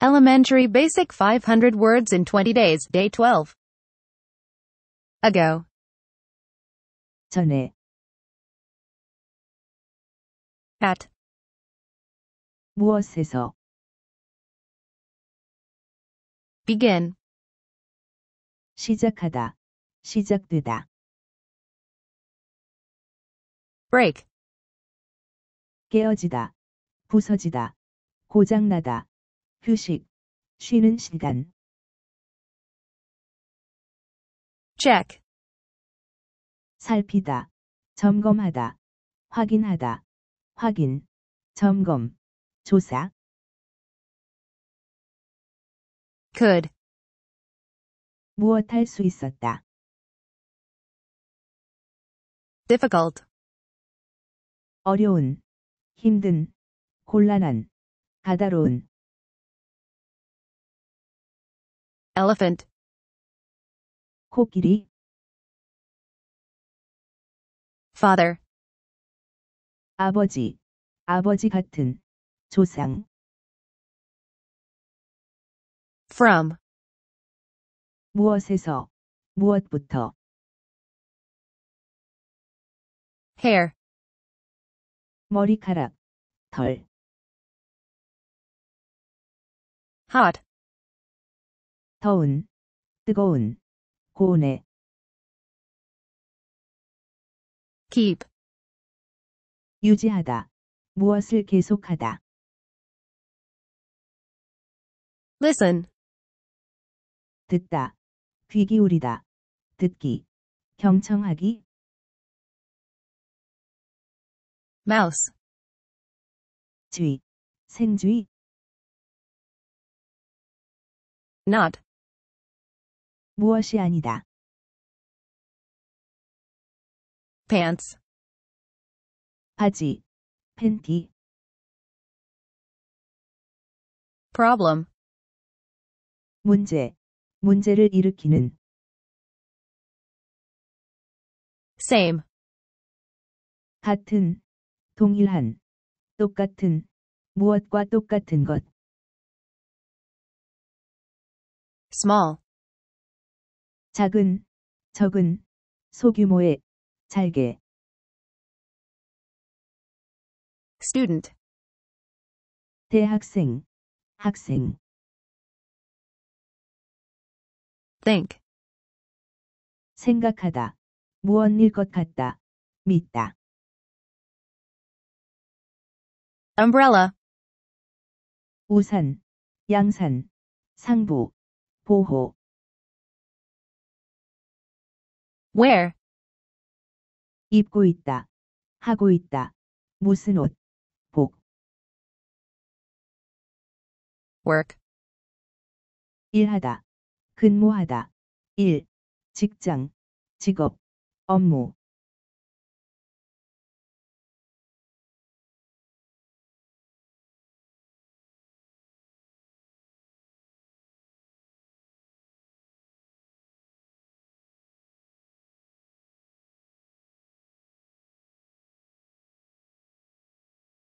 Elementary Basic 500 Words in 20 Days, Day 12. Ago. 전에, At. 무엇에서, Begin. 시작하다, 시작되다, Break. 깨어지다, 부서지다, 고장나다, 휴식, 쉬는 시간, Check. 살피다, 점검하다, 확인하다, 확인, 점검, 조사, Could. 무엇 할 수 있었다, Difficult. 어려운, 힘든, 곤란한, 가다로운, Elephant. 코끼리, Father. 아버지, 아버지 같은, 조상, From. 무엇에서, 무엇부터, Hair. 머리카락, 털, Hot. 더운, 뜨거운, 고온에, Keep. 유지하다, 무엇을 계속하다, Listen. 듣다, 귀 기울이다, 듣기, 경청하기, Mouse. 쥐, 생쥐, Not. 무엇이 아니다, Pants. 바지, 팬티, Problem. 문제, 문제를 일으키는, Same. 같은, 동일한, 똑같은, 무엇과 똑같은 것, Small. 작은, 적은, 소규모의, 잘게, Student. 대학생, 학생, Think. 생각하다, 무언일 것 같다, 믿다, Umbrella. 우산, 양산, 상부, 보호, Wear. 입고 있다, 하고 있다, 무슨 옷, 복, Work. 일하다, 근무하다, 일, 직장, 직업, 업무,